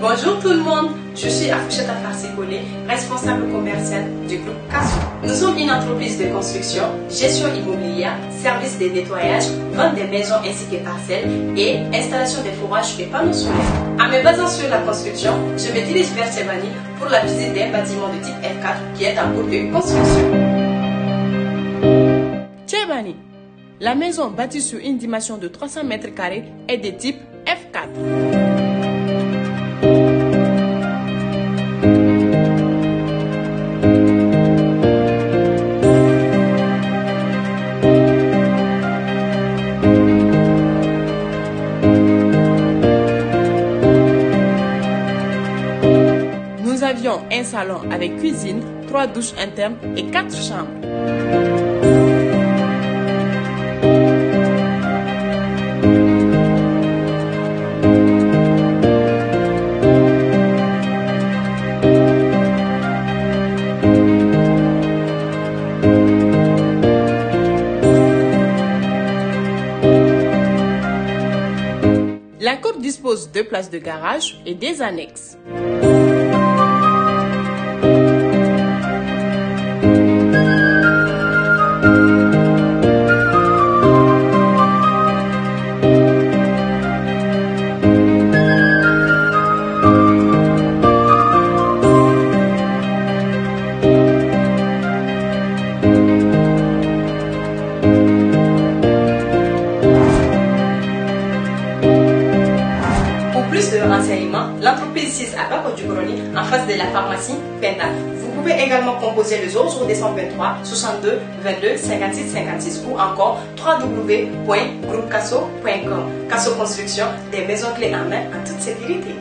Bonjour tout le monde, je suis Afouchata Farsikole, responsable commercial du groupe CASO. Nous sommes une entreprise de construction, gestion immobilière, service de nettoyage, vente des maisons ainsi que parcelles et installation des fourrages et panneaux solaires. En me basant sur la construction, je me dirige vers Sebani pour la visite d'un bâtiment de type F4 qui est en cours de construction. Chebani, la maison bâtie sur une dimension de 300 mètres carrés est de type F4. Un salon avec cuisine, trois douches internes et quatre chambres. La cour dispose de places de garage et des annexes. Renseignements, l'entreprise 6 à Bako Djubroni, en face de la pharmacie Penta. Vous pouvez également composer le 0023 62 22 56 56 ou encore www.groupecasso.com. Casso Construction, des maisons clés en main en toute sécurité.